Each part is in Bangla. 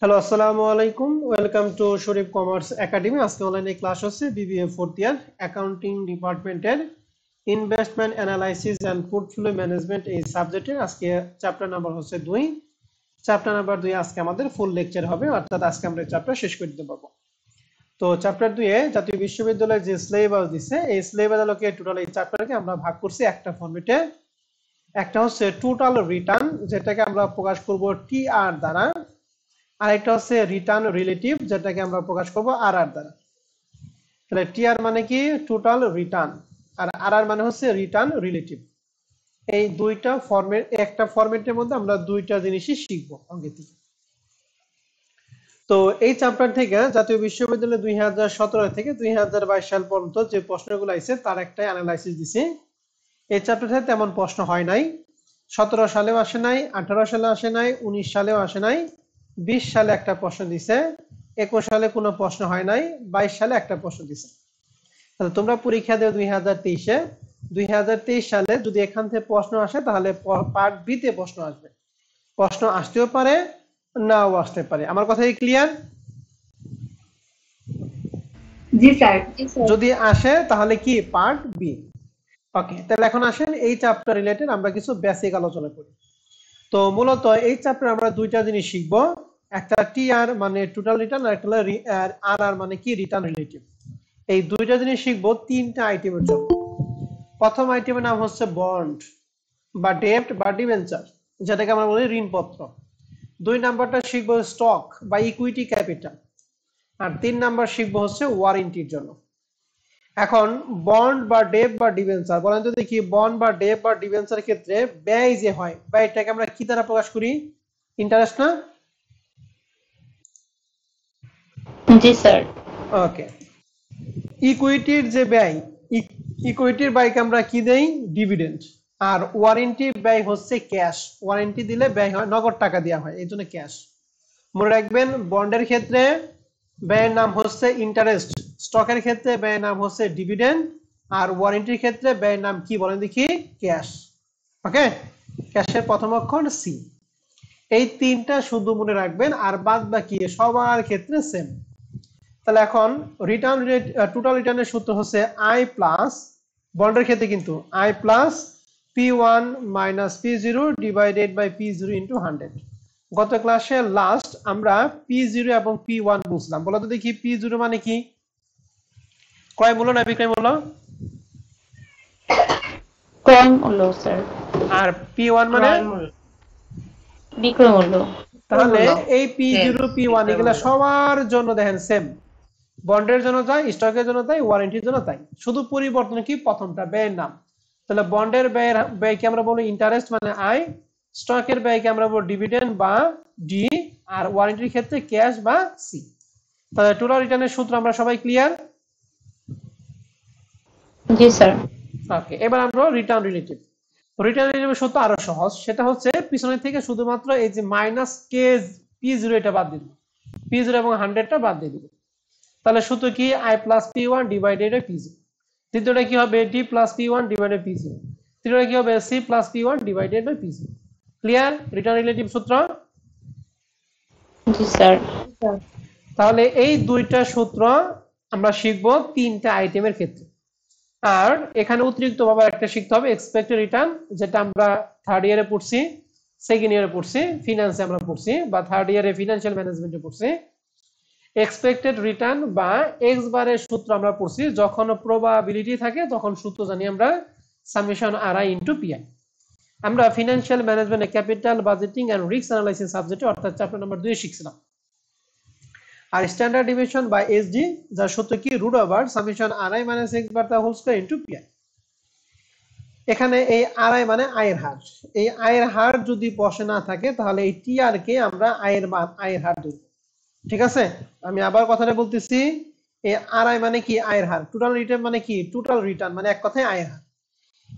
হ্যালো আসসালামু আলাইকুম। Welcome to Sharif commerce academy আজকে অনলাইনে ক্লাস হচ্ছে বিবিএ ফোর্থ ইয়ার অ্যাকাউন্টিং ডিপার্টমেন্টের investment analysis and portfolio management এই সাবজেক্টের আজকে চ্যাপ্টার নাম্বার হচ্ছে দুই। চ্যাপ্টার নাম্বার দুই আজকে আমাদের ফুল লেকচার হবে, অর্থাৎ আজকে আমরা চ্যাপ্টার শেষ করে দিতে পারব। তো চ্যাপ্টার দুইয়ে জাতীয় বিশ্ববিদ্যালয়ের যে সিলেবাস দিছে, এই সিলেবাস আলোকে টোটাল এই চ্যাপ্টারকে আমরা ভাগ করছি একটা ফর্মেটে একটা হচ্ছে টোটাল রিটার্ন যেটাকে আমরা প্রকাশ করব টি আর দ্বারা। আরেকটা হচ্ছে রিটার্ন রিলেটিভ যেটাকে আমরা প্রকাশ করব আর আর দ্বারা। তাহলে টি আর মানে কি? টোটাল রিটার্ন আর আর আর মানে হচ্ছে রিটার্ন রিলেটিভ এই দুইটা ফর্মেট একটা ফরম্যাটের মধ্যে আমরা দুইটা জিনিসই শিখব আগে থেকে। তো এই চ্যাপ্টার থেকে জাতীয় বিশ্ববিদ্যালয় দুই হাজার সতেরো থেকে দুই হাজার বাইশ সাল পর্যন্ত যে প্রশ্নগুলো আছে তার একটা অ্যানালাইসিস দিছে। এই চ্যাপ্টার তেমন প্রশ্ন হয় নাই। সতেরো সালেও আসে নাই, আঠারো সালে আসে নাই, উনিশ সালেও আসে নাই। বিশ সালে একটা প্রশ্ন দিছে একুশ সালে কোনো প্রশ্ন হয় নাই বাইশ সালে একটা প্রশ্ন দিছে। তাহলে তোমরা পরীক্ষা দেও দুই হাজার তেইশে। দুই হাজার তেইশ সালে যদি এখান থেকে প্রশ্ন আসে তাহলে পার্ট বিতে প্রশ্ন আসবে। প্রশ্ন আসতেও পারে নাও আসতে পারে। আমার কথা ক্লিয়ার জি স্যার। যদি আসে তাহলে কি? Part B. ওকে তাহলে এখন আসেন এই চ্যাপ্টার রিলেটেড আমরা কিছু বেসিক আলোচনা করি। তো মূলত এই চ্যাপ্টারে আমরা দুইটা জিনিস শিখব। একটা টি আর মানে টোটাল রিটার্ন আর একটা আর আর মানে কি? রিটার্ন রিলেটিভ এই দুইটা জিনিস শিখব তিনটা আইটেমের জন্য। প্রথম আইটেমের নাম হচ্ছে বন্ড বা ডেপ্ট বা ডিভেঞ্চার যেটাকে আমরা বলি ঋণপত্র। দুই নাম্বারটা শিখব স্টক বা ইকুইটি ক্যাপিটাল আর তিন নাম্বার শিখব হচ্ছে ওয়ারেন্টির জন্য। এখন বন্ড বা ডেপ বা ডিভেঞ্চার বলেন তো দেখি বন্ড বা ডেপ বা ডিভেঞ্চার ক্ষেত্রে ব্যয় যে হয়, ব্যয়টাকে আমরা কি দ্বারা প্রকাশ করি? ইন্টারেস্ট না জি, স্যার। ওকে। ইকুইটির যে ব্যয় ইকুইটির ব্যয়কে আমরা কি দেই? ডিভিডেন্ড আর ওয়ারেন্টি ব্যয় হচ্ছে ক্যাশ ওয়ারেন্টি দিলে ব্যয় হয়, নগদ টাকা দেওয়া হয় এই জন্য ক্যাশ মনে রাখবেন বন্ডের ক্ষেত্রে ব্যয়ের নাম হচ্ছে ইন্টারেস্ট স্টকের ক্ষেত্রে ব্যয়ের নাম হচ্ছে ডিভিডেন্ড আর ওয়ারেন্টির ক্ষেত্রে ব্যয়ের নাম কি বলেন দেখি? Cash okay? ক্যাশের প্রথম অক্ষর সি এই তিনটা শুধু মনে রাখবেন, আর বাদ বাকি সবার ক্ষেত্রে সেম তাহলে এখন রিটার্ন টোটাল রিটার্নের সূত্র হচ্ছে আই প্লাস বন্ডের ক্ষেত্রে কিন্তু I plus P one minus P zero divided by P zero into hundred গত ক্লাসে লাস্ট আমরা পি জিরো এবং পি ওয়ান বুঝলাম। বলো তো দেখি পি জিরো মানে কি? ক্রয় মূল্য না বিক্রয় মূল্য? ক্রয় মূল্য স্যার আর পি ওয়ান মানে? বিক্রয় মূল্য। তাহলে এই পি জিরো পি ওয়ান এগুলা সবার জন্য দেখেন সেম বন্ডের জন্য তাই স্টকের জন্য তাই ওয়ারেন্টির জন্য তাই শুধু পরিবর্তন কি? প্রথমটা ব্যয়ের নাম। তাহলে বন্ডের ব্যয়ের ব্যয়কে আমরা বলি ইন্টারেস্ট মানে আই স্টকের ব্যয়কে আমরা বলব ডিভিডেন্ড বা ডি আর ওয়ারেন্টির ক্ষেত্রে ক্যাশ বা সি তাহলে টোটাল রিটার্নের সূত্র আমরা সবাই ক্লিয়ার জি স্যার ওকে এবার আমরা রিটার্ন রিলেটিভ রিটার্ন রিলেটিভ সূত্র আরও সহজ। সেটা হচ্ছে পিছনের থেকে শুধুমাত্র এই যে মাইনাস কে পি জিরো এটা বাদ দিয়ে দিবো। পি জিরো এবং হান্ড্রেডটা বাদ দিয়ে দিবো। তাহলে সূত্র কি? I plus P one divided P zero দ্বিতীয়টা কি হবে? D plus P one divided P zero তৃতীয়টা কি হবে? C plus P one divided by P zero clear return relative সূত্র? জি স্যার। তাহলে এই দুইটা সূত্র আমরা শিখব তিনটা আইটেমের ক্ষেত্রে। আর এখানে অতিরিক্ত ভাবে একটা শিখতে হবে এক্সপেক্টেড রিটার্ন যেটা আমরা থার্ড ইয়ারে পড়ছি সেকেন্ড ইয়ারে পড়ছি ফিনান্সে আমরা পড়ছি বা থার্ড ইয়ারে ফিনান্সিয়াল ম্যানেজমেন্টে পড়ছি। এক্সপেক্টেড রিটার্ন বা এক্স বারের সূত্র আমরা পড়ছি, যখন প্রবাবিলিটি থাকে, তখন সূত্র জানি আমরা summation R I into PI আমরা financial management capital budgeting and risk analysis সাবজেক্টে অর্থাৎ চ্যাপ্টার নাম্বার 2 শিখছিলাম। আর স্ট্যান্ডার্ড ডিভিশন বা এসডি যার সূত্র কি? Root over summation R I minus X bar the whole square into PI এখানে এই আর আই মানে আয়ের হার। এই আয়ের হার যদি বসে না থাকে, তাহলে এই টি আর কে আমরা আয়ের মান, আয়ের হার ধরব। ঠিক আছে? আমি আবার কথাটা বলতেছি এই আর আই মানে কি? আয়ের হার। টোটাল রিটার্ন মানে কি? টোটাল রিটার্ন মানে এক কথায় আয়ের হার।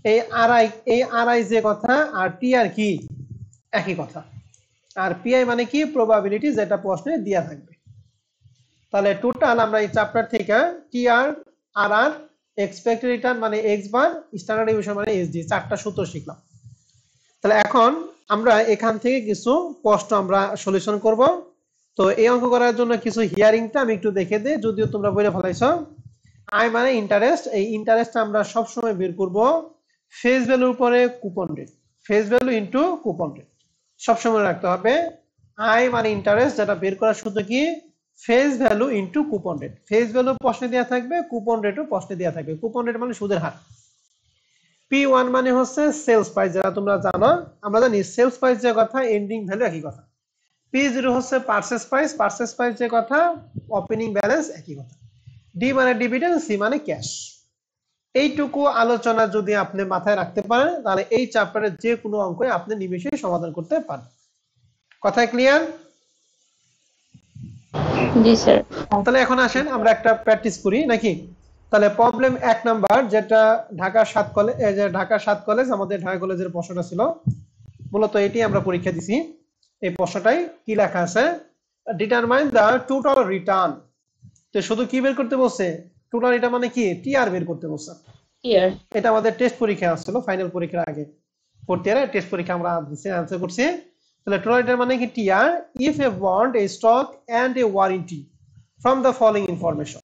এই আর আই এই আর আই যে কথা, আর টি আর কি? একই কথা। আর পিআই মানে কি? প্রবাবিলিটি যেটা প্রশ্নে দেয়া থাকবে। তাহলে টোটাল আমরা এই চ্যাপ্টার থেকে T R R R expected return মানে এক্স বার স্ট্যান্ডার্ড ডিভিশন মানে এসডি চারটা সূত্র শিখলাম। তাহলে এখন আমরা এখান থেকে কিছু প্রশ্ন আমরা সলিউশন করব। তো এই অঙ্ক করার জন্য কিছু হিয়ারিংটা আমি একটু দেখে দিই, যদিও তোমরা বলে ফেলাইছো। আই মানে ইন্টারেস্ট এই ইন্টারেস্ট আমরা সব সময় বের করব ফেস ভ্যালুর উপরে coupon rate face value into coupon rate সবসময় রাখতে হবে। আই মানে ইন্টারেস্ট যেটা বের করার সূত্র কি? Face value into coupon rate face value প্রশ্নে দেওয়া থাকবে কুপন রেটও প্রশ্নে দেওয়া থাকবে। কুপন রেট মানে সুদের হার। পি ওয়ান মানে হচ্ছে সেলস প্রাইস যারা তোমরা জানো। আমরা জানি সেলস প্রাইস যে কথা এন্ডিং ভ্যালু একই কথা। পি জিরো হচ্ছে পার্সেস প্রাইস পার্সেস প্রাইস যে কথা ওপেনিং ব্যালেন্স একই কথা। ডি মানে ডিভিডেন্ড সি মানে ক্যাশ এইটুকু আলোচনা যদি আপনি মাথায় রাখতে পারেন তাহলে এই চ্যাপ্টারের যে কোনো অঙ্ক আপনি নিমেষে সমাধান করতে পারেন। কথা ক্লিয়ার জি স্যার তাহলে এখন আসেন আমরা একটা প্র্যাকটিস করি নাকি? তাহলে প্রবলেম এক নাম্বার যেটা ঢাকা সাত কলেজ ঢাকা সাত কলেজ আমাদের ঢাকা কলেজের প্রশ্নটা ছিল। মূলত এটি আমরা পরীক্ষা দিছি। এই প্রশ্নটাই কি লেখা আছে? ডিটারমাইন দ্য টোটাল রিটার্ন তো শুধু কি বের করতে বলছে? টোটাল রিটার্ন মানে কি? টিআর বের করতে বলছে। এটা আমাদের টেস্ট পরীক্ষা আসছিল ফাইনাল পরীক্ষার আগে। ফোর্থ ইয়ারে টেস্ট পরীক্ষা আমরা দিছি আনসার করছি। তাহলে টোটাল রিটার্ন মানে কি TR if a bond a stock and a warranty from the following information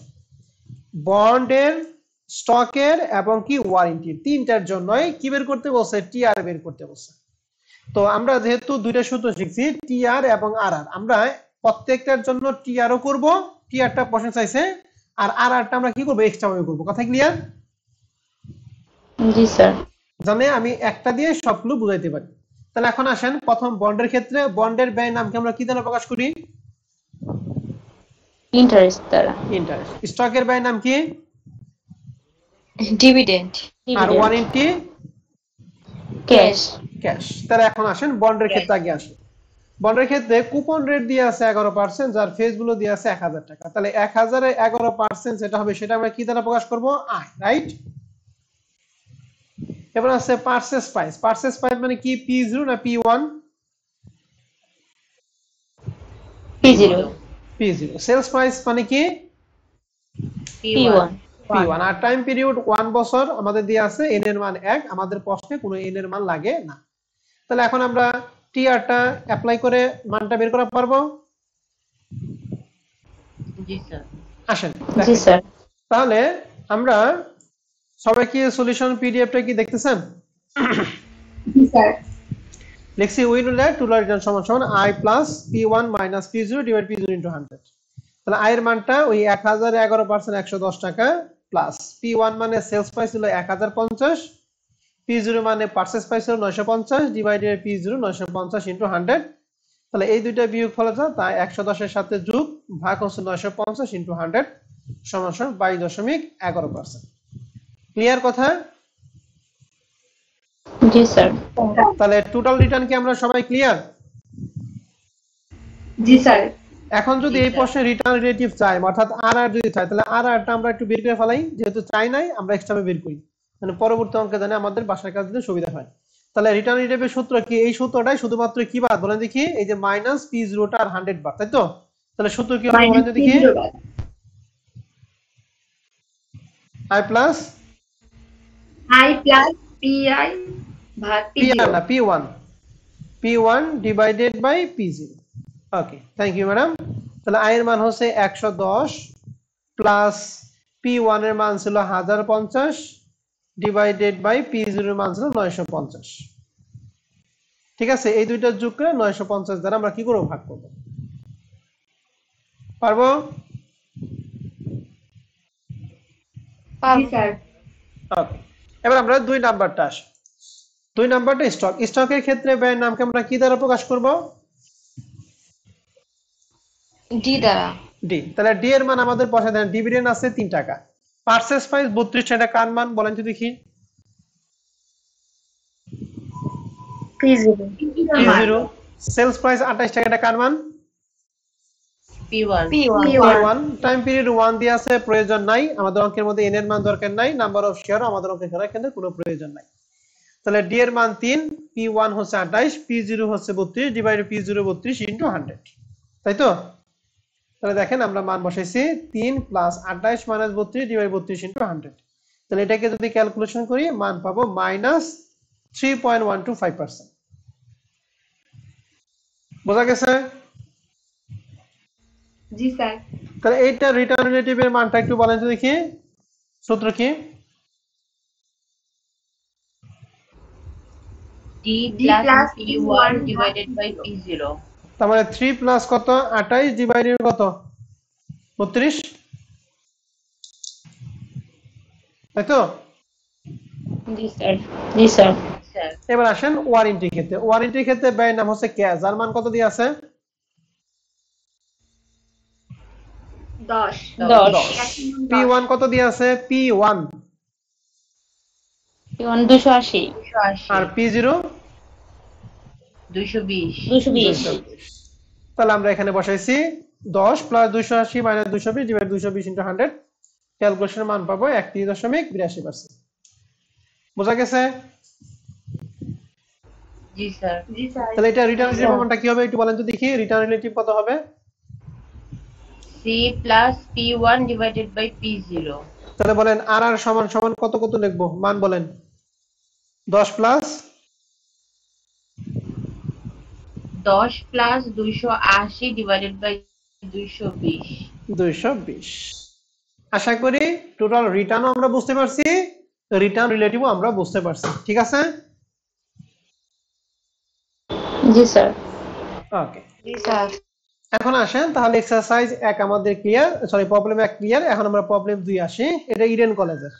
বন্ডের স্টকের এবং কি ওয়ারেন্টি তিনটার জন্যই কি বের করতে বলছে? টিআর বের করতে বলছে। তো আমরা যেহেতু দুইটা সূত্র শিখছি টি আর এবং আর আর আমরা প্রত্যেকটার জন্য টি টিআরও করব টিআরটা প্রশ্ন চাইছে আর আরআরটা আমরা কি করব? এক্সট্রা ভাবে করব। কথা ক্লিয়ার জি স্যার। জানে আমি একটা দিয়ে সবগুলো বুঝাইতে পারি। তাহলে এখন আসেন প্রথম বন্ডের ক্ষেত্রে বন্ডের ব্যয় নামকে আমরা কি দ্বারা প্রকাশ করি? ইন্টারেস্ট দ্বারা। ইন্টারেস্ট স্টকের ব্যয় নাম কি? ডিভিডেন্ড আর ওয়ারেন্টি ক্যাশ ক্যাশ। তাহলে এখন আসেন বন্ডের ক্ষেত্রে আগে আসি বন্ডের ক্ষেত্রে কুপন রেট দিয়ে আছে এগারো পার্সেন্ট যার ফেসগুলো দিয়ে আছে এক হাজার টাকা। তাহলে এক হাজারে এগারো পার্সেন্ট যেটা হবে সেটা আমরা কি দ্বারা প্রকাশ করব? আয় রাইট এবার আছে পার্সেস প্রাইস পার্সেস প্রাইস মানে কি? পি জিরো না P one P zero P zero sales price মানে কি? পি ওয়ান পি ওয়ান আর টাইম পিরিয়ড ওয়ান বছর আমাদের দিয়ে আছে এন এর মান এক। আমাদের প্রশ্নে কোনো এন এর মান লাগে না। তাহলে এখন আমরা টিআরটা অ্যাপ্লাই করে মানটা বের করা পারব? জি স্যার। আসেন জি স্যার। তাহলে আমরা সবাই কি সলিউশন পিডিএফটা কি দেখতেছেন? লিখছি উইন উইলে টুলার রিটার্ন সমান সমান i plus P one minus P zero divide P zero into hundred তাহলে আয়ের মানটা ওই এক হাজার এগারো পার্সেন্ট একশো দশ টাকা প্লাস পি ওয়ান মানে সেলস প্রাইস ছিল এক হাজার পঞ্চাশ। পি জিরো মানে পার্সেস প্রাইস ছিল নয়শো পঞ্চাশ ডিভাইডেড পি জিরো নয়শো পঞ্চাশ ইন্টু হান্ড্রেড তাহলে এই দুইটা বিয়োগ ফলে যা তাই একশো দশের সাথে যোগ ভাগ হচ্ছে নয়শো পঞ্চাশ ইন্টু হান্ড্রেড সমান সমান বাইশ দশমিক এগারো পার্সেন্ট ক্লিয়ার কথা? জি স্যার। তাহলে টোটাল রিটার্ন কি আমরা সবাই ক্লিয়ার জি স্যার। এখন যদি এই প্রশ্নে রিটার্ন রিলেটিভ চাই অর্থাৎ আর আর যদি চাই তাহলে আর আরটা আমরা একটু বের করে ফেলাই। যেহেতু চাই নাই আমরা এক্সট্রা বের করি। মানে পরবর্তী অঙ্কে জানে আমাদের বাসার কাজ দিতে সুবিধা হয়। তাহলে রিটার্ন রিলেটিভ সূত্র কি? এই সূত্রটাই শুধুমাত্র কি বার? বলেন দেখি এই যে মাইনাস পি জিরোটা আর হান্ড্রেড বার তাই তো? তাহলে সূত্র কি হবে? বলেন দেখি। I plus I plus P I ভাগ পি না P one P one divided by P zero okay thank you madam তাহলে আই এর মান হচ্ছে একশো দশ প্লাস পি ওয়ানের মান ছিল হাজার পঞ্চাশ। ডিভাইডেড বাই পি জিরো এর মান ছিল নয়শো পঞ্চাশ। ঠিক আছে? এই দুইটা যোগ করে নয়শো পঞ্চাশ দ্বারা আমরা কি করব? ভাগ করব। পারব? জি স্যার। ওকে এবার আমরা দুই নাম্বারটা আসি। দুই নাম্বারটা স্টক স্টকের ক্ষেত্রে ব্যয়ের নামকে আমরা কি দ্বারা প্রকাশ করব? ডি দ্বারা। ডি তাহলে ডি এর মান আমাদের বসে দেন। ডিভিডেন্ড আছে তিন টাকা। পার্সেস প্রাইস বত্রিশ টাকা কার মান বলেন তো দেখি। জিরো সেলস প্রাইস আঠাশ টাকা এটা কার মান P one P one time period one দিয়ে আছে প্রয়োজন নাই। আমাদের অঙ্কের মধ্যে এন এর মান দরকার নাই নাম্বার অফ শেয়ার আমাদের খেলার কোনো প্রয়োজন নাই। তাহলে ডি এর মান তিন পি ওয়ান হচ্ছে আঠাইশ পি জিরো হচ্ছে বত্রিশ ডিভাইডেড পি জিরো বত্রিশ ইন্টু হান্ড্রেড তাই তো? তাহলে দেখেন আমরা মান বসাইছি তিন প্লাস আঠাইশ মাইনাস বত্রিশ ডিভাইড বত্রিশ ইন্টু হান্ড্রেড তাহলে এটাকে যদি ক্যালকুলেশন করি মান পাবো minus three point one two five percent বোঝা গেছে? জি স্যার। তাহলে এইটা রিটার্ন রিলেটিভের মানটা একটু বলেন তো দেখি। সূত্র কি? D plus plus P1 P1 divided by P0. তার মানে থ্রি প্লাস কত? আঠাইশ ডিভাইডেড কত? বত্রিশ? তাই তো? জি স্যার। জি স্যার। Sir, এবার আসেন ওয়ারেন্টি ক্ষেত্রে। ওয়ারেন্টি ক্ষেত্রে ব্যয়ের নাম হচ্ছে ক্যাশ যার মান কত দিয়ে আছে? দশ। দশ। পি ওয়ান কত দিয়ে আছে? পি ওয়ান দুশো আশি। আর পি জিরো 220, দুশো বিশ তাহলে আমরা এখানে বসাইছি দশ প্লাস দুইশো আশি মাইনাস দুইশো বিশ ডিভাইড দুইশো বিশ ইন্টু হান্ড্রেড ক্যালকুলেশনের মান পাবো একত্রিশ দশমিক বিরাশি পার্সেন্ট বোঝা গেছে? জি স্যার। জি স্যার। তাহলে এটা রিটার্ন রিলেটিভ মানটা কি হবে একটু বলেন তো দেখি রিটার্ন রিলেটিভ কত হবে? C plus P1 divided by P0. তাহলে বলেন আর আর সমান সমান কত কত লিখব? মান বলেন। দশ প্লাস 10 plus 280 divided by 220. দুইশো বিশ। আশা করি টোটাল রিটার্নও আমরা বুঝতে পারছি রিটার্ন রিলেটিভও আমরা বুঝতে পারছি। ঠিক আছে? জি স্যার। ওকে জি স্যার। এখন আসেন তাহলে এক্সারসাইজ এক আমাদের ক্লিয়ার সরি প্রবলেম এক ক্লিয়ার এখন আমরা প্রবলেম দুই আসি। এটা ইডেন কলেজের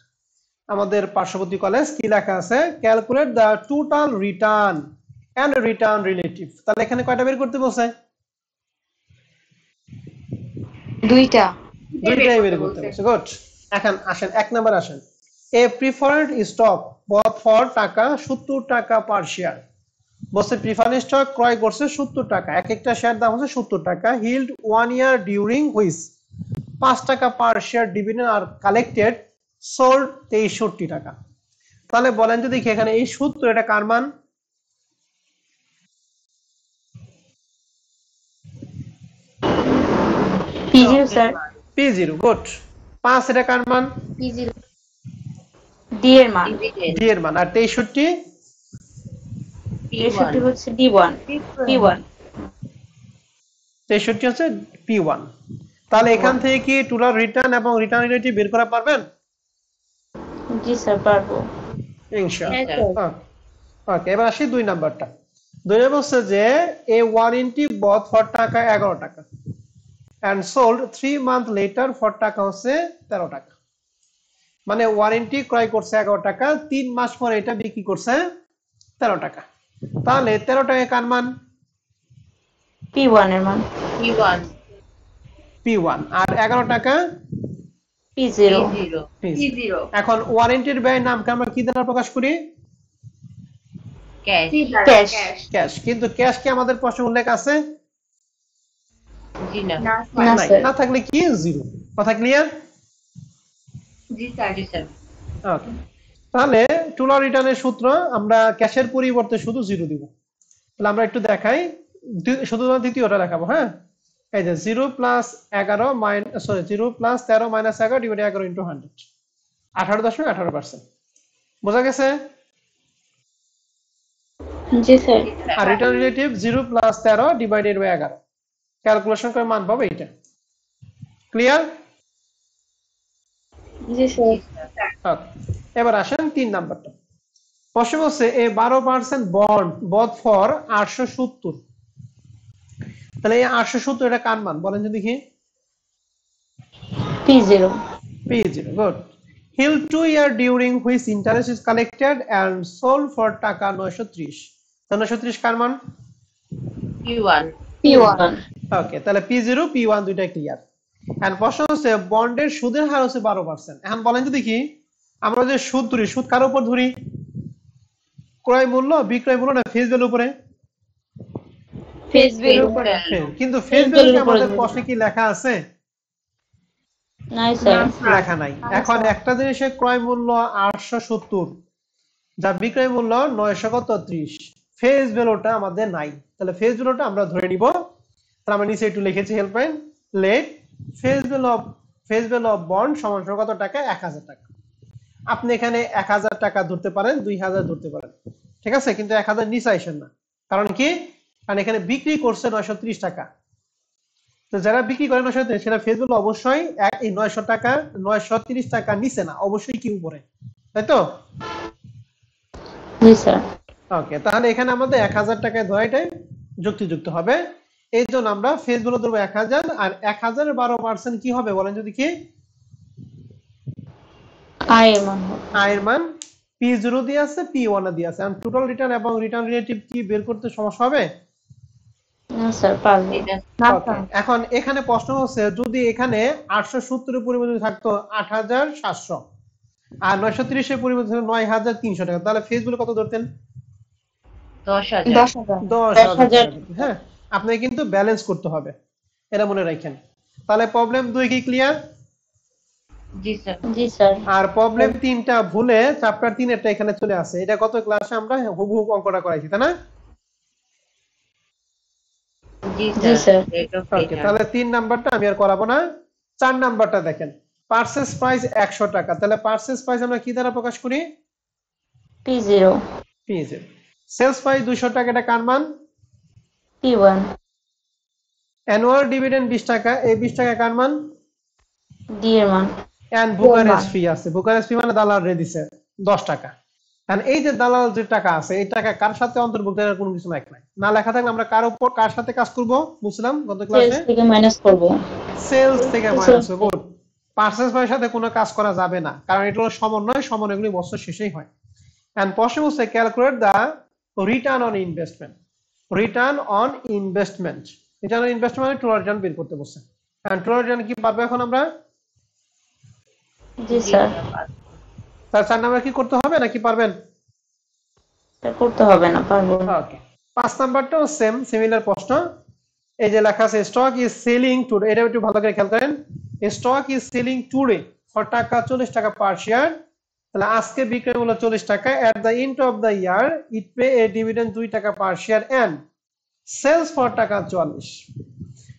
আমাদের পার্শ্ববর্তী কলেজ কি লেখা আছে? Calculate the total return and return relative তাহলে এখানে কয়টা বের করতে বলছে? দুইটা। দুইটাই বের করতে বলছে। গুড এখন আসেন এক নাম্বার আসেন। A preferred stock both for টাকা সত্তর টাকা পার শেয়ার বলছে প্রিফারেন্স স্টক ক্রয় করছে সত্তর টাকা। এক একটা শেয়ার দাম হচ্ছে সত্তর টাকা। Held one year during which পাঁচ টাকা পার শেয়ার ডিভিডেন্ড আর কালেক্টেড সোল্ড তেইষট্টি টাকা। তাহলে বলেন তো দেখি এখানে এই সূত্র এটা কার মান P zero sir P zero good পাঁচ এটা কার মান? পি জিরো ডি এর মান। ডি এর। মান। আর তেষট্টি? P1. হচ্ছে ডি ওয়ান পি ওয়ান তেষট্টি হচ্ছে পি ওয়ান তাহলে এখান থেকে কি টোটাল রিটার্ন এবং রিটার্ন রিলেটিভ বের করা পারবেন? জি স্যার পারব। ইনশাআল্লাহ। ওকে। এবার আসি দুই নাম্বারটা। দুই নম্বর হচ্ছে যে এ ওয়ারেন্টি বথ ফর টাকা এগারো টাকা। And sold three month later for টাকা হচ্ছে তেরো টাকা। মানে ওয়ারেন্টি ক্রয় করছে এগারো টাকা তিন মাস পরে এটা বিক্রি করছে তেরো টাকা। তাহলে তেরো টাকা কার মান? পি ওয়ানের মান। P1, পি ওয়ান আর এগারো টাকা? পি জিরো P0, P জি জিরো এখন ওয়ারেন্টির ব্যয় নামকে আমরা কি দ্বারা প্রকাশ করি. ক্যাশ ক্যাশ কিন্তু ক্যাশ কি আমাদের প্রশ্নে উল্লেখ আছে? জি না না থাকলে কি জিরো কথা ক্লিয়ার জি স্যার জি স্যার ওকে তাহলে টুলার রিটার্নের সূত্র আমরা ক্যাশের পরিবর্তে শুধু জিরো দিব। তাহলে আমরা একটু দেখাই। শুধু দ্বিতীয়টা দেখাবো হ্যাঁ? এই যে জিরো প্লাস এগারো মাইনাস সরি জিরো প্লাস তেরো মাইনাস এগারো ডিভাইড এগারো ইন্টু হান্ড্রেড আঠারো দশমিক আঠারো পার্সেন্ট বোঝা গেছে? জি স্যার। আর রিটার্ন রিলেটিভ জিরো প্লাস তেরো ডিভাইডেড বাই এগারো। ক্যালকুলেশন করে মান পাবো এটা ক্লিয়ার? জি স্যার। Okay. এবার আসেন তিন নাম্বারটা। প্রশ্ন হচ্ছে এ বারো পার্সেন্ট বন্ড বধ ফর আটশো সত্তর। তাহলে এই আটশো সত্তর এটা কার মান? বলেন তো দেখি। P zero P zero good held two year during which interest is collected and sold for টাকা নয়শো ত্রিশ। নয়শো ত্রিশ কার মান? P1, পি ওয়ান ওকে তাহলে পি জিরো পি ওয়ান দুইটা ক্লিয়ার এন্ড প্রশ্ন হচ্ছে বন্ডের সুদের হার হচ্ছে বারো পার্সেন্ট এখন বলেন তো দেখি আমরা যে সুদ ধরি সুদ কার উপর ধরি? ক্রয় মূল্য বিক্রয় মূল্য না ফেস ভ্যালু উপরে? কিন্তু ফেস ভ্যালু আমাদের প্রশ্নে কি লেখা আছে? লেখা নাই। এখন একটা জিনিসের ক্রয় মূল্য আটশো সত্তর যা বিক্রয় মূল্য নয়শো কত ত্রিশ। ফেস ভ্যালুটা আমাদের নাই। তাহলে ফেস ভ্যালুটা আমরা ধরে নিব তাহলে আমরা নিচে একটু লিখেছি helpline let face value of face value of bond সমান সমান কত টাকা? এক হাজার টাকা। আপনি এখানে এক হাজার টাকা ধরতে পারেন দুই হাজার ধরতে পারেন। ঠিক আছে? কিন্তু এক হাজার নিচে আইসেন না। কারণ কি? কারণ এখানে বিক্রি করছে নয়শো ত্রিশ টাকা। তো যারা বিক্রি করে নয়শো সেটা ফেস ভ্যালু অবশ্যই এক- এই নয়শো টাকা নয়শো তিরিশ টাকা নিচে না অবশ্যই কি উপরে। তাই তো? ওকে তাহলে এখানে আমাদের এক হাজার টাকায় ধরাইটাই যুক্তিযুক্ত হবে। এই জন্য আমরা ফেস ভ্যালু ধরবো এক হাজার আর এক হাজারের বারো পার্সেন্ট কি হবে বলেন যদি কি? আয়ের মান আয়ের মান পি জিরো দিয়ে আছে পি ওয়ান দিয়ে আছে। টোটাল রিটার্ন এবং রিটার্ন রিলেটিভ কি বের করতে সমস্যা হবে? না স্যার পারব এটা না Okay, স্যার এখন এখানে প্রশ্ন হচ্ছে যদি এখানে আটশো সত্তরের পরিবর্তে থাকতো আট হাজার সাতশো আর নয়শো তিরিশের পরিবর্তে নয় হাজার তিনশো টাকা তাহলে ফেস ভ্যালু কত ধরতেন? দশ হাজার। দশ হাজার। হ্যাঁ। আপনাকে কিন্তু ব্যালেন্স করতে হবে। এটা মনে রাখেন। তাহলে প্রবলেম দুই কি ক্লিয়ার জি স্যার আর প্রবলেম তিনটা ভুলে চ্যাপ্টার তিনেরটা এখানে চলে আসে। এটা গত ক্লাসে আমরা হুবহু অঙ্কটা করাইছি তাই না? তাহলে তিন নাম্বারটা আমি আর করাবো না। চার নাম্বারটা দেখেন। পার্সেস প্রাইস একশো টাকা। তাহলে পার্সেস প্রাইস আমরা কি দ্বারা প্রকাশ করি? পি জিরো পিএজে সেলস প্রাইস দুশো টাকা এটা কার মান? অ্যানুয়াল ডিভিডেন্ড বিশ টাকা এই বিশ টাকা কার মান? ডি এর মান এন্ড বুকারেস্ট ফি আছে। বুকারেস্ট ফি মানে দালাল রে দিছে দশ টাকা। And এই যে দালাল যে টাকা আছে এই টাকা কার সাথে অন্তর্ভুক্ত? এর কোনো কিছু নাই। না লেখা থাকলে আমরা কার উপর কার সাথে কাজ করব? বুঝলাম গত সেলস থেকে মাইনাস করব। সেলস থেকে মাইনাস গুড পার্সেস প্রাইসের সাথে কোনো কাজ করা যাবে না কারণ এটা হলো সমন্বয় সমন্বয়গুলি বছর শেষেই হয়। এন্ড প্রশ্ন হচ্ছে calculate the return on investment return on investment return on investment total return বের করতে বলছে এন্ড টোটাল রিটার্ন কি পারবে এখন আমরা? জি স্যার। তার চার নাম্বার কি করতে হবে নাকি পারবেন? করতে হবে না পারব। ওকে পাঁচ নাম্বারটাও সেম সিমিলার প্রশ্ন। এই যে লেখা আছে স্টক ইজ সেলিং টুডে এটা একটু ভালো করে খেয়াল করেন। Stock is selling today for টাকা চল্লিশ টাকা পার শেয়ার তাহলে আজকে বিক্রয় মূল্য চল্লিশ টাকা at the end of the year it pay a dividend দুই টাকা per share and sales for টাকা চুয়াল্লিশ।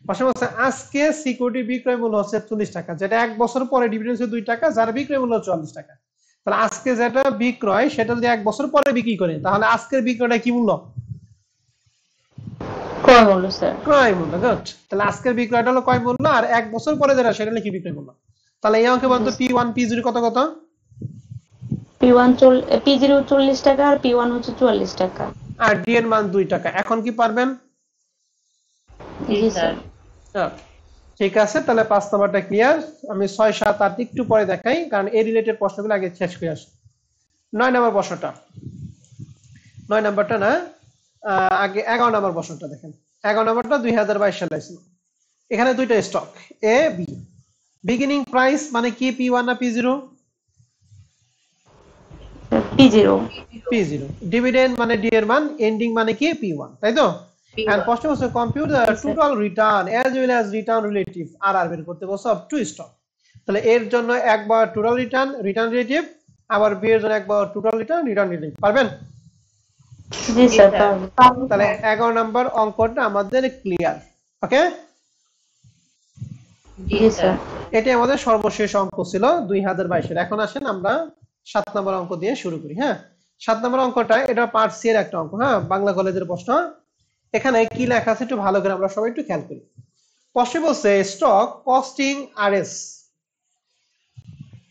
পাশাপাশি আজকে সিকিউরিটি বিক্রয় মূল্য হচ্ছে চল্লিশ টাকা যেটা এক বছর পরে ডিভিডেন্ড হচ্ছে দুই টাকা যার বিক্রয় মূল্য চুয়াল্লিশ টাকা। তাহলে আজকে যেটা বিক্রয় সেটা যদি এক বছর পরে বিক্রি করে তাহলে আজকের বিক্রয়টা কি মূল্য? কয় মূল্য স্যার। ক্রয় মূল্য গুড তাহলে আজকের বিক্রয়টা হলো ক্রয় মূল্য আর এক বছর পরে যেটা সেটা হলো কি বিক্রয় মূল্য? তাহলে এই অঙ্কে বলতো পি ওয়ান পি জিরো কত কত? পি ওয়ান পি জিরো চল্লিশ টাকা আর পি ওয়ান হচ্ছে চুয়াল্লিশ টাকা। আর ডি এর মান দুই টাকা। এখন কি পারবেন? আচ্ছা, ঠিক আছে তাহলে পাঁচ নাম্বারটা ক্লিয়ার আমি ছয় সাত আট একটু পরে দেখাই কারণ এই রিলেটেড প্রশ্নগুলো আগে শেষ করে আসি। নয় নম্বর প্রশ্নটা। নয় নাম্বারটা না আহ, আগে এগারো নম্বর প্রশ্নটা দেখেন। এগারো নম্বরটা দুই হাজার বাইশ সালে ছিল এখানে দুইটা stock A B beginning price মানে কি পি ওয়ান না P zero P zero P zero dividend মানে ডি এর মান এন্ডিং মানে কি? পি ওয়ান তাই তো? P1 and প্রশ্ন হচ্ছে compute the total return as well as return relative আর আর বের করতে বলছে অফ টু স্টক তাহলে এর জন্য একবার টোটাল রিটার্ন রিটার্ন রিলেটিভ আবার বি এর জন্য একবার টোটাল রিটার্ন রিটার্ন রিলেটিভ পারবেন? তাহলে এগারো নাম্বার অঙ্কটা আমাদের ক্লিয়ার ওকে এটি আমাদের সর্বশেষ অঙ্ক ছিল দুই হাজার বাইশের। এখন আসেন আমরা সাত নম্বর অঙ্ক দিয়ে শুরু করি হ্যাঁ? সাত নম্বর অঙ্কটা, এটা পার্ট সি এর একটা অঙ্ক হ্যাঁ? বাংলা কলেজের প্রশ্ন এখানে কি লেখা আছে একটু ভালো করে আমরা সবাই একটু খেয়াল করি। প্রশ্নে বলছে স্টক কস্টিং আর এস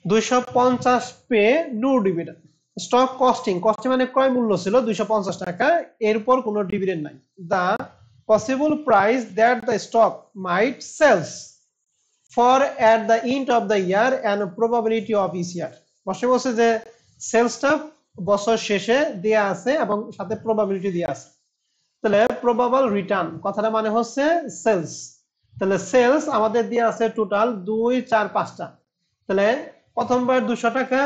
দুইশো পঞ্চাশ pay no dividend stock costing costing মানে ক্রয় মূল্য ছিল দুইশো পঞ্চাশ টাকা, এরপর কোনো ডিভিডেন্ড নাই। The possible price that the stock might sales for at the end of the year and probability of is year বসে বসে যে সেলসটা বছর শেষে দেয়া আছে এবং সাথে প্রবাবিলিটি দেয়া আছে। তাহলে প্রবাবল রিটার্ন কথাটা মানে হচ্ছে সেলস তাহলে সেলস আমাদের দেয়া আছে টোটাল দুই, চার, পাঁচটা। তাহলে প্রথমবার দুশো টাকা,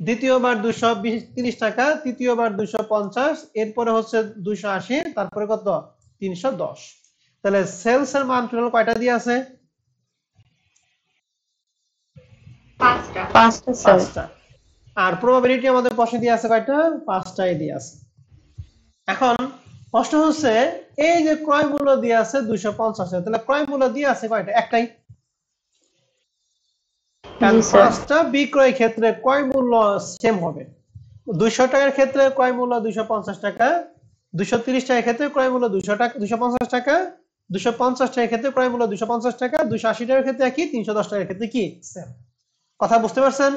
দ্বিতীয়বার দুশো তিরিশ টাকা, তৃতীয়বার দুশো পঞ্চাশ, এরপরে হচ্ছে দুশো আশি, তারপরে কত? তিনশো দশ। তাহলে সেলস এর মান টোটাল কয়টা দিয়ে আছে? পাঁচটা। পাঁচটা পাঁচটা। আর প্রবাবিলিটি আমাদের প্রশ্নে দিয়ে আছে কয়টা? পাঁচটাই দিয়ে আছে। এখন প্রশ্ন হচ্ছে এই যে ক্রয় মূল্য দিয়ে আছে দুইশো পঞ্চাশ তাহলে ক্রয় মূল্য দিয়ে আছে কয়টা? একটাই। পাঁচটা বিক্রয় ক্ষেত্রে ক্রয় মূল্য সেম হবে। দুইশো টাকার ক্ষেত্রে ক্রয় মূল্য দুইশো পঞ্চাশ টাকা দুইশো তিরিশ টাকার ক্ষেত্রে ক্রয় মূল্য দুইশো টাকা দুইশো পঞ্চাশ টাকা দুশো পঞ্চাশ টাকার ক্ষেত্রে ক্রয় মূল্য দুশো পঞ্চাশ টাকা দুশো আশি টাকার ক্ষেত্রে একই তিনশো দশ টাকার ক্ষেত্রে কি? সেম কথা বুঝতে পারছেন?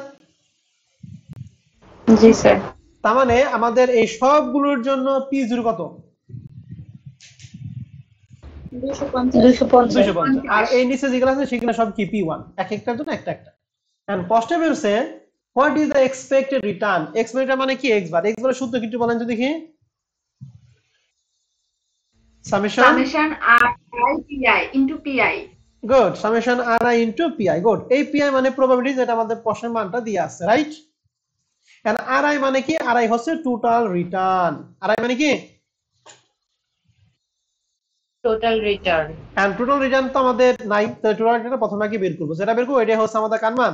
জি স্যার। তার মানে আমাদের এই সবগুলোর জন্য পি জিরো কত? আর এই নিচে যেগুলো আছে সেগুলো সব কি পি ওয়ান? এক একটার জন্য একটা একটা। কষ্টে বেরোছে what is the expected return expected মানে কি এক্স বার এক্স বারের সূত্র কি একটু বলেন তো দেখি। Summation summation r i pi into pi good summation R I into pi good এই পিআই মানে প্রবাবিলিটি যেটা আমাদের প্রশ্নের মানটা দিয়ে আছে রাইট এন্ড আর আই মানে কি? আর আই হচ্ছে টোটাল রিটার্ন আর আই মানে কি? Total return and total return তো আমাদের নাই তো টোটাল রিটার্ন প্রথমে আগে বের করব। যেটা বের করব এটাই হচ্ছে আমাদের কার মান?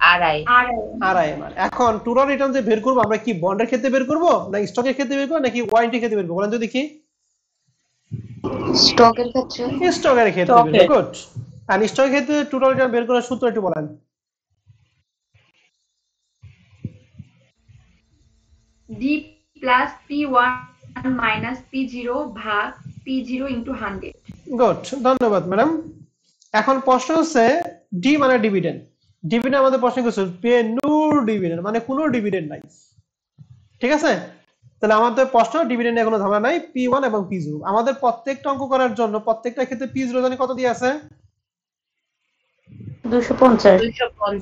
আড়াই r আর আই মান। এখন টোটাল রিটার্ন যে বের করব আমরা কি বন্ডের ক্ষেত্রে বের করব না স্টকের ক্ষেত্রে বের করব নাকি ওয়ারেন্টির ক্ষেত্রে বের করব? বলেন তো দেখি। স্টকের ক্ষেত্রে? স্টকের ক্ষেত্রে গুড আর স্টকের ক্ষেত্রে টোটাল রিটার্ন বের করার সূত্র একটু বলেন। D plus p1 minus p0 ভাগ p0 into 100 গুড ধন্যবাদ ম্যাডাম এখন প্রশ্ন হচ্ছে ডি মানে ডিভিডেন্ড ডিভিডেন্ড আমাদের প্রশ্ন কিছু পে নো ডিভিডেন্ড মানে কোনো ডিভিডেন্ড নাই। ঠিক আছে? তাহলে আমাদের প্রশ্ন ডিভিডেন্ড কোনো ধারণা নাই পি ওয়ান এবং পি জিরো আমাদের প্রত্যেকটা অঙ্ক করার জন্য প্রত্যেকটা ক্ষেত্রে পি জিরো জানি কত দিয়ে আছে?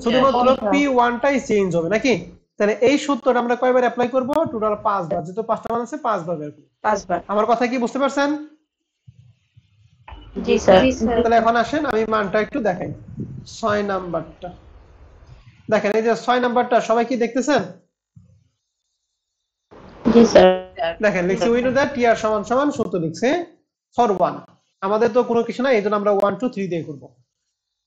শুধুমাত্র। পি ওয়ানটাই চেঞ্জ হবে নাকি? তাহলে এই সূত্রটা আমরা কয়বার অ্যাপ্লাই করব? টোটাল পাঁচবার। যেহেতু পাঁচটা মান আছে পাঁচবার বের করব। পাঁচবার। আমার কথা কি বুঝতে পারছেন? জি স্যার। তাহলে এখন আসেন আমি মানটা একটু দেখাই। ছয় নাম্বারটা। দেখেন এই যে ছয় নাম্বারটা সবাই কি দেখতেছেন? দেখেন উই নো দ্যাট টিআর সমান সমান সূত্র লিখছে ফর ওয়ান আমাদের তো কোনো কিছু এই জন্য আমরা ওয়ান টু থ্রি দিয়ে করব।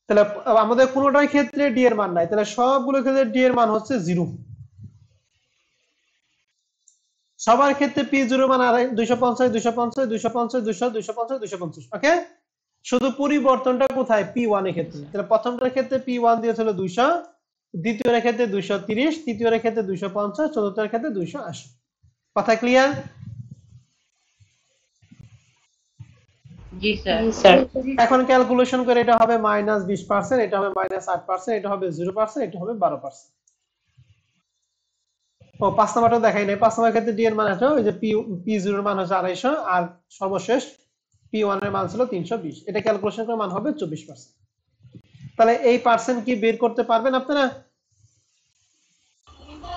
তাহলে, আমাদের ক্ষেত্রে ডি এর মান নাই। তাহলে সবগুলো ক্ষেত্রে ডি এর মান হচ্ছে জিরো সবার ক্ষেত্রে পি জিরো মান আড়াই দুইশো পঞ্চাশ দুইশো পঞ্চাশ দুইশো পঞ্চাশ, দুইশো দুইশো পঞ্চাশ দুইশো পঞ্চাশ ওকে শুধু পরিবর্তনটা কোথায়? পি ওয়ানের ক্ষেত্রে। তাহলে প্রথমটার ক্ষেত্রে পি ওয়ান দিয়েছিল দুইশো দ্বিতীয়ের ক্ষেত্রে দুইশো তিরিশ তৃতীয়ের ক্ষেত্রে দুইশো পঞ্চাশ চতুর্থের ক্ষেত্রে দুইশো আশি। কথা ক্লিয়ার এখন ক্যালকুলেশন করে এটা হবে মাইনাস বিশ পার্সেন্ট এটা হবে মাইনাস আট পার্সেন্ট এটা হবে জিরো পার্সেন্ট এটা হবে বারো পার্সেন্ট ও পাঁচ নাম্বারটা দেখাই নাই। পাঁচ নাম্বার ক্ষেত্রে ডি এর মান আছে ওই যে পি পি জিরোর মান হচ্ছে আড়াইশো আর সর্বশেষ পি ওয়ানের মান ছিল তিনশো বিশ। এটা ক্যালকুলেশন করে মান হবে চব্বিশ পার্সেন্ট তাহলে এই পার্সেন্ট কি বের করতে পারবেন আপনারা?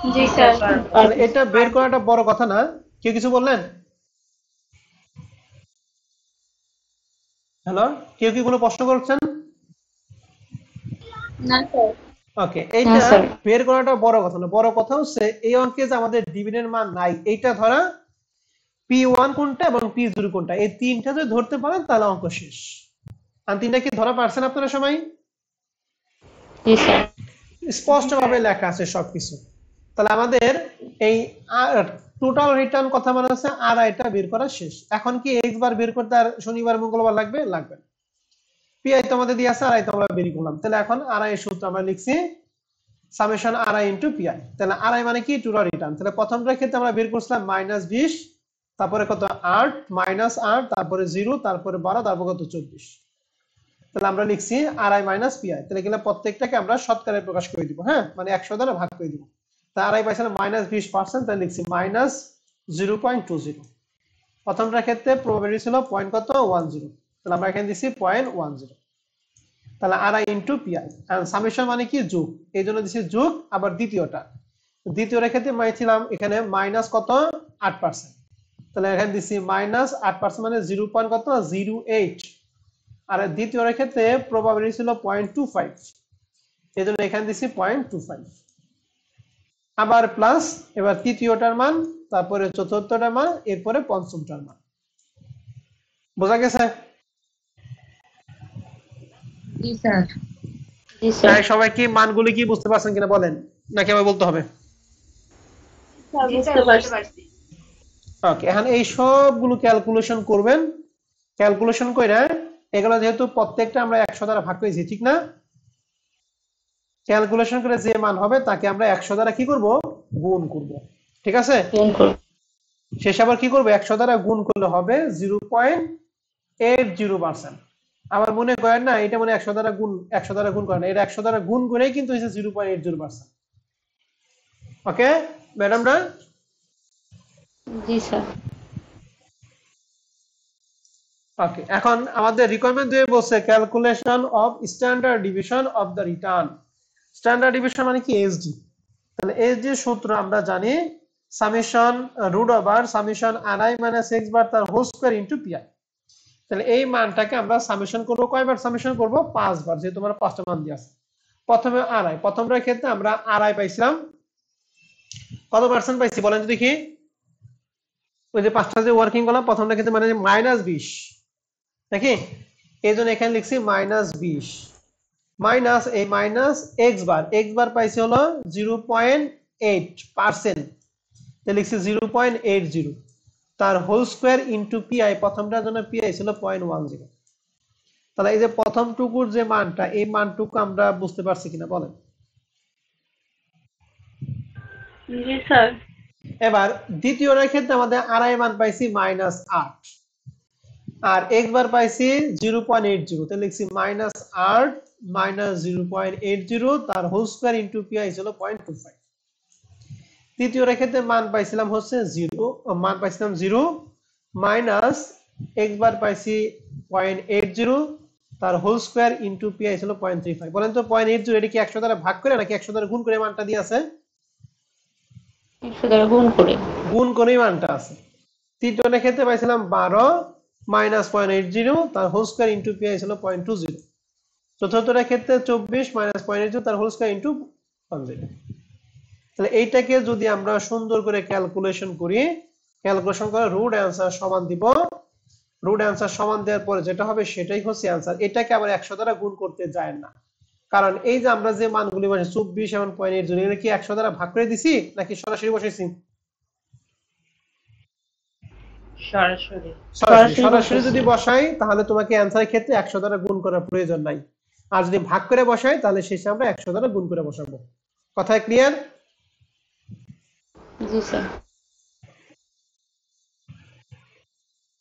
জি স্যার। তাহলে এটা বের করাটা বড় কথা না। কেউ কিছু বললেন? হ্যালো কেউ কি কোনো প্রশ্ন করছেন? না স্যার। ওকে এইটা বের করাটা বড় কথা না। বড় কথা হচ্ছে এই অঙ্কে যে আমাদের ডিভিডেন্ড মান নাই এইটা ধরা পি ওয়ান কোনটা এবং পি জিরো কোনটা? এই তিনটা যদি ধরতে পারেন তাহলে অঙ্ক শেষ। আর তিনটা কি ধরা পারছেন আপনারা সবাই? জি স্যার। স্পষ্ট ভাবে লেখা আছে সবকিছু। তাহলে আমাদের এই টোটাল রিটার্ন কথা মানে হচ্ছে আর এটা বের করা শেষ। এখন কি এক্স বার বের করতে আর শনিবার, মঙ্গলবার লাগবে? লাগবে। পিআই তো আমাদের দিয়ে আছে আর আই তো আমরা বের করলাম। তাহলে এখন আর আই সূত্র আমরা লিখছি summation R I into pi তাহলে আর আই মানে কি? টোটাল রিটার্ন তাহলে প্রথমটার ক্ষেত্রে আমরা বের করছিলাম মাইনাস বিশ, তারপরে কত? আট মাইনাস আট, তারপরে জিরো তারপরে বারো, তারপর কত? চব্বিশ। তাহলে আমরা লিখছি আর আই মাইনাস পিআই তাহলে গেলে প্রত্যেকটাকে আমরা শতকরে প্রকাশ করে দিব হ্যাঁ? মানে একশো দ্বারা ভাগ করে দিব। তা আর আই পাইছিলাম মাইনাস বিশ পার্সেন্ট তাহলে লিখছি minus zero point two zero প্রথমটার ক্ষেত্রে প্রবাবিলিটি ছিল পয়েন্ট কত? ওয়ান জিরো তাহলে আমরা এখানে দিচ্ছি পয়েন্ট ওয়ান জিরো তাহলে R I into pi summation মানে কি? যোগ। এই জন্য দিচ্ছি যোগ, আবার দ্বিতীয়টা। দ্বিতীয়টার ক্ষেত্রে মাইছিলাম এখানে মাইনাস কত? আট পার্সেন্ট তাহলে এখানে দিচ্ছি মাইনাস আট পার্সেন্ট মানে জিরো পয়েন্ট কত? জিরো এইট আর দ্বিতীয়টার ক্ষেত্রে প্রবাবিলিটি ছিল পয়েন্ট টু ফাইভ এই জন্য এখানে দিচ্ছি পয়েন্ট টু ফাইভ আবার প্লাস এবার তৃতীয়টার মান তারপরে চতুর্থটার মান এরপরে পঞ্চমটার মান। বোঝা গেছে? জি স্যার। তাই সবাই কি মানগুলি কি বুঝতে পারছেন কিনা বলেন? নাকি আবার বলতে হবে? জি স্যার বুঝতে পারছি। ওকে এখন এই সবগুলো ক্যালকুলেশন করবেন। ক্যালকুলেশন করে এগুলো যেহেতু প্রত্যেকটা আমরা একশো দ্বারা ভাগ করেছি ঠিক না? ক্যালকুলেশন করে যে মান হবে তাকে আমরা একশো দ্বারা কি করব? গুণ করব। ঠিক আছে? শেষে আবার কি করব? একশো দ্বারা গুণ করলে হবে zero point eight zero percent. আমার মনে করেন না এটা মানে একশো দ্বারা গুণ একশো দ্বারা গুণ করেন না। এটা একশো দ্বারা গুণ করেই কিন্তু হয়েছে zero point eight zero percent. Okay? ম্যাডামরা? জি স্যার। ওকে এখন আমাদের রিকোয়ারমেন্ট দিয়ে বলছে calculation of standard division of the return standard division মানে কি? এসডি তাহলে এসডি সূত্র আমরা জানি summation root over summation RI minus X bar তার হোল স্কয়ার ইনটু পিআই তাহলে এই মানটাকে আমরা সামেশন করব, কয়বার সামেশন করব? পাঁচবার, যেহেতু আমরা পাঁচটা মান দিয়ে আছে। প্রথমে আরআই প্রথমটার ক্ষেত্রে আমরা আরআই পাইছিলাম। কত পার্সেন্ট পাইছি বলেন তো দেখি? ওই যে পাঁচটা যে ওয়ার্কিং করলাম প্রথমটা ক্ষেত্রে মানে মাইনাস বিশ। নাকি? এই জন্য এখানে লিখছি মাইনাস বিশ। মাইনাস এই minus X bar X bar পাইছি হলো জিরো পয়েন্ট এইট পার্সেন্ট লিখছি জিরো পয়েন্ট এইট জিরো তার হোল স্কোয়ার ইন্টু পিআই প্রথমটার জন্য পিআই ছিল পয়েন্ট ওয়ান জিরো তাহলে এই যে প্রথম টুকুর যে মানটা এই মানটুকু আমরা বুঝতে পারছি কিনা বলেন। এবার দ্বিতীয়টার ক্ষেত্রে আমাদের আড়াই মান পাইছি মাইনাস আট। আর এক্স বার পাইছি জিরো পয়েন্ট এইট জিরো তাহলে লিখছি মাইনাস আট minus zero point eight zero তার হোল স্কোয়ার ইন্টু পিআই ছিল পয়েন্ট টু ফাইভ তৃতীয়টার ক্ষেত্রে মান পাইছিলাম হচ্ছে জিরো মান পাইছিলাম জিরো মাইনাস এক্স বার পাইছি পয়েন্ট এইট জিরো তার হোল স্কোয়ার ইন্টু পিআই ছিল পয়েন্ট থ্রি ফাইভ বলেন তো পয়েন্ট এইট জিরো এটা কি একশো দ্বারা ভাগ করে নাকি একশো দ্বারা গুণ করে মানটা দিয়ে আছে? একশো দ্বারা গুণ করে। গুণ করেই মানটা আছে। তৃতীয়টার ক্ষেত্রে পাইছিলাম বারো মাইনাস পয়েন্ট এইট জিরো তার হোল স্কোয়ার ইন্টু পিআই ছিল পয়েন্ট টু জিরো চতুর্থটার ক্ষেত্রে চব্বিশ মাইনাস পয়েন্ট এইট তার হোল স্কোয়ার ইন্টু জিরো তাহলে এইটাকে যদি আমরা সুন্দর করে ক্যালকুলেশন করি ক্যালকুলেশন করে রুট অ্যান্সার সমান দিব। রুট অ্যান্সার সমান দেওয়ার পরে যেটা হবে সেটাই হচ্ছে অ্যান্সার এটাকে আবার একশো দ্বারা গুণ করতে যায় না। কারণ এই যে আমরা যে মানগুলি বসে চব্বিশ এবং পয়েন্ট এইট জিরো কি একশো দ্বারা ভাগ করে দিছি নাকি সরাসরি বসেছি? সরাসরি। সরাসরি। যদি বসাই তাহলে তোমাকে অ্যান্সারের ক্ষেত্রে একশো দ্বারা গুণ করার প্রয়োজন নাই। আর যদি ভাগ করে বসাই তাহলে শেষে আমরা একশো দ্বারা গুণ করে বসাবো। কথায় ক্লিয়ার জি স্যার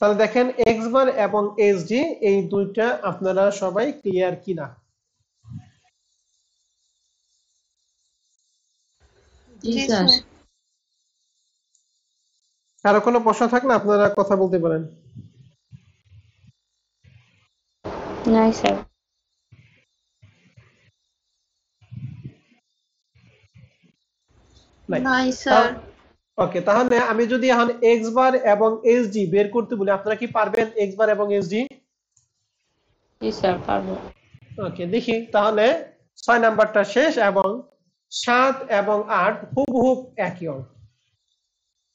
তাহলে দেখেন এক্স বার এবং এস ডি এই দুইটা আপনারা সবাই ক্লিয়ার কিনা? জি কারও কোনো প্রশ্ন থাকলে আপনারা কথা বলতে পারেন। নাই স্যার নাই নাই স্যার ওকে তাহলে আমি যদি এখন এক্স বার এবং এস বের করতে বলি আপনারা কি পারবেন এক্স বার এবং এস জি স্যার পারব। ওকে দেখি তাহলে নাম্বারটা শেষ এবং সাত এবং একই অঙ্ক।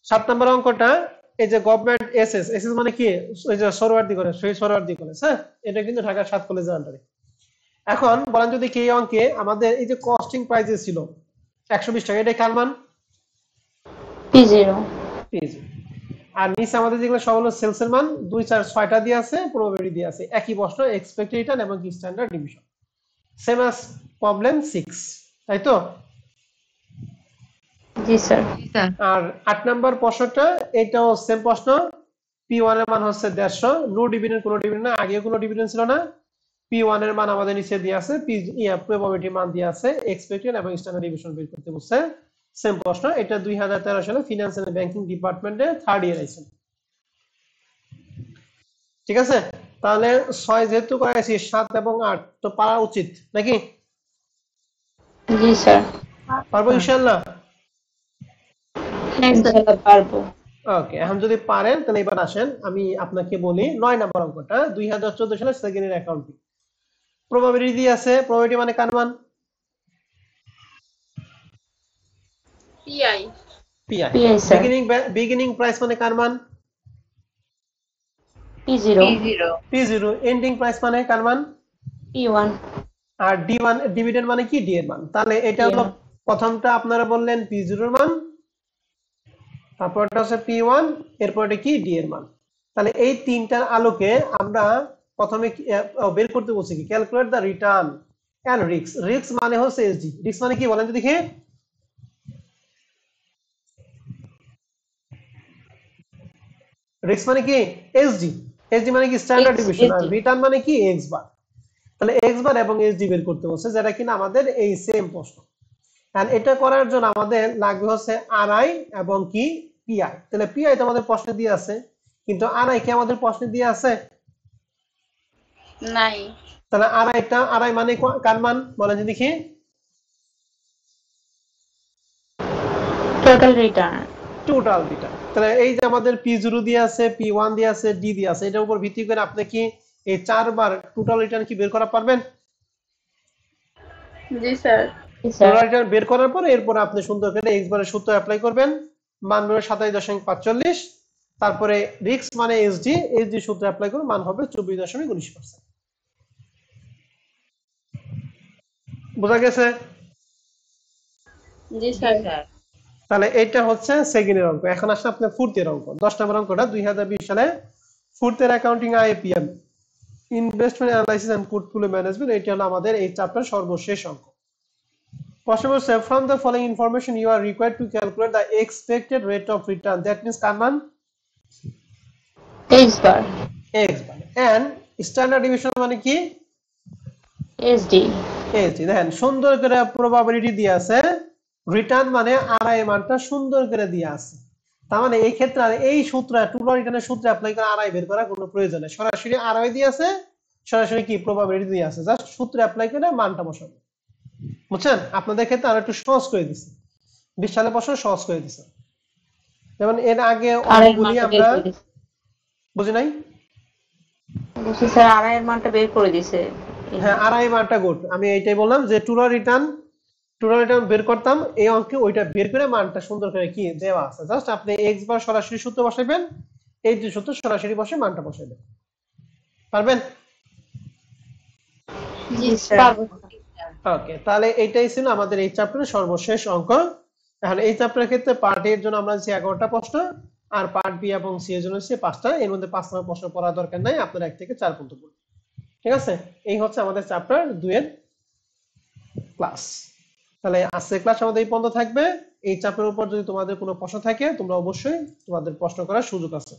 সাত নাম্বার অঙ্কটা এই যে গভর্নমেন্ট এসএস এসএস মানে কি? ওই যে সরোয়ার্দি করে শহীদ সরোয়ার্দি কলেজ হ্যাঁ এটা কিন্তু ঢাকা সাত কলেজের আন্ডারে এখন বলেন যদি কি অঙ্কে আমাদের এই যে কস্টিং প্রাইজে ছিল একশো বিশ টাকা এটা কার মান পি জিরো পেয়েছি আর নিচে আমাদের যেগুলো সব হলো সেলস এর মান দুই চার ছয়টা দিয়ে আছে প্রবাবিলিটি দিয়ে আছে। একই প্রশ্ন এক্সপেক্টেড রিটার্ন এবং standard division same as problem six তাই তো? জি স্যার আর আট নাম্বার প্রশ্নটা এটাও সেম প্রশ্ন পি ওয়ানের মান হচ্ছে দেড়শো। নো ডিভিডেন্ড কোনো ডিভিডেন্ড না আগে কোনো ডিভিডেন্ড ছিল না। পি ওয়ানের মান আমাদের নিচে দিয়ে আছে পি প্রবাবিলিটি মান দিয়ে আছে এক্সপেক্টেড এবং স্ট্যান্ডার্ড ডিভিশন বের করতে বলছে। সেম প্রশ্ন এটা দুই হাজার তেরো সালে ফিনান্স এন্ড ব্যাংকিং ডিপার্টমেন্টে থার্ড ইয়ার আইছে ঠিক আছে? তাহলে যেহেতু সাত এবং আট তো পারা উচিত নাকি? জি স্যার। পারব ইনশাল্লাহ ইনশাআল্লাহ পারব। ওকে এখন যদি পারেন তাহলে এবার আসেন আমি আপনাকে বলি নয় নাম্বার অঙ্কটা দুই হাজার চোদ্দ সালে সেকেন্ড ইয়ার অ্যাকাউন্টিং প্রবাবিলিটি আছে প্রবাবিলিটি মানে কার মান? PI PI beginning beginning price মানে কার মান? এন্ডিং প্রাইস মানে কার মান? আর ডি ওয়ান ডিভিডেন্ড মানে কি? ডি এর মান। তাহলে এটা হলো প্রথমটা আপনারা বললেন পি জিরোর মান। তারপরটা হচ্ছে পি ওয়ান এরপরটা কি? ডি এর মান। তাহলে এই তিনটার আলোকে আমরা প্রথমে বের করতে বলছি কি? ক্যালকুলেট দ্য রিটার্ন অ্যান্ড রিক্স রিক্স মানে হচ্ছে এসডি রিক্স মানে কি বলেন তো দেখি। রিক্স মানে কি? এসডি এসডি মানে কি? স্ট্যান্ডার্ড ডিভিশন আর রিটার্ন মানে কি? এক্স বার তাহলে এক্স বার এবং এসডি বের করতে বলছে যেটা কিনা আমাদের এই সেম প্রশ্ন। এন্ড এটা করার জন্য আমাদের লাগবে হচ্ছে আরআই এবং কি? পিআই তাহলে পিআই তো আমাদের প্রশ্নে দিয়ে আছে কিন্তু আরআই কি আমাদের প্রশ্নে দিয়ে আছে? নাই। তাহলে আড়াইটা আড়াই মানে কার মান? বলেন যে দেখি। টোটাল রিটার্ন টোটাল রিটার্ন তাহলে এই যে আমাদের পি জিরো দিয়ে আছে পি ওয়ান দিয়ে আছে ডি দিয়ে আছে এটার উপর ভিত্তি করে আপনি কি এই চারবার টোটাল রিটার্ন কি বের করা পারবেন? জি স্যার। টোটাল রিটার্ন বের করার পর এরপর আপনি সুন্দর করে এক্স বারের সূত্র অ্যাপ্লাই করবেন মান বেরোবে সাতাশ দশমিক পাঁচচল্লিশ তারপরে রিক্স মানে এসডি এসডি সূত্র অ্যাপ্লাই করে মান হবে চব্বিশ দশমিক উনিশ পার্সেন্ট। বোঝা গেছে? জি স্যার। স্যার। তাহলে এটা হচ্ছে সেকেন্ডের অঙ্ক। এখন আসলে আপনার ফুর্তের অঙ্ক। দশ নম্বর অঙ্কটা দুই হাজার বিশ সালে ফুর্তের accounting IPM investment analysis and portfolio management এটা হলো আমাদের এই চ্যাপ্টার সর্বশেষ অঙ্ক। প্রশ্ন বলছে from the following information you are required to calculate the expected rate of return that means কার মান? X bar X bar and standard division মানে কি? এসডি এসডি দেখেন সুন্দর করে প্রবাবিলিটি দিয়ে আছে রিটার্ন মানে আড়াই মানটা সুন্দর করে দিয়ে আছে। তার মানে এই ক্ষেত্রে আর এই সূত্র টোটাল রিটার্নের সূত্র অ্যাপ্লাই করে আড়াই বের করার কোনো প্রয়োজন নেই। সরাসরি আড়াই দিয়ে আছে সরাসরি কি? প্রবাবিলিটি দিয়ে আছে। জাস্ট সূত্র অ্যাপ্লাই করে মানটা বসাবো। বুঝছেন? আপনাদের ক্ষেত্রে আর একটু সহজ করে দিছে। বিশ সালে বছর সহজ করে দিছে। যেমন এর আগে বের আমরা করে বুঝি নাই? স্যার আড়াইয়ের মানটা বের করে দিছে। হ্যাঁ আড়াই মানটা গুড আমি এইটাই বললাম যে টোটাল রিটার্ন টোটাল রিটার্ন বের করতাম এই অঙ্কে ওইটা বের করে মানটা সুন্দর করে কি দেওয়া আছে। জাস্ট আপনি এক্স বার সরাসরি সূত্র বসাইবেন এই দুই সূত্র সরাসরি বসে মানটা বসাইবেন। পারবেন? জি স্যার ওকে তাহলে এইটাই ছিল আমাদের এই চ্যাপ্টারের সর্বশেষ অঙ্ক। এখন এই চ্যাপ্টারের ক্ষেত্রে পার্ট এর জন্য আমরা যে এগারোটা প্রশ্ন আর পার্ট বি এবং সি এর জন্য পাঁচটা। এর মধ্যে পাঁচ নম্বর প্রশ্ন পড়ার দরকার নাই আপনার এক থেকে চার পর্যন্ত ঠিক আছে? এই হচ্ছে আমাদের চ্যাপ্টার দুয়ের ক্লাস তাহলে আজকের ক্লাস আমাদের এই পর্যন্ত থাকবে। এই চাপের উপর যদি তোমাদের কোনো প্রশ্ন থাকে, তোমরা অবশ্যই তোমাদের প্রশ্ন করার সুযোগ আছে।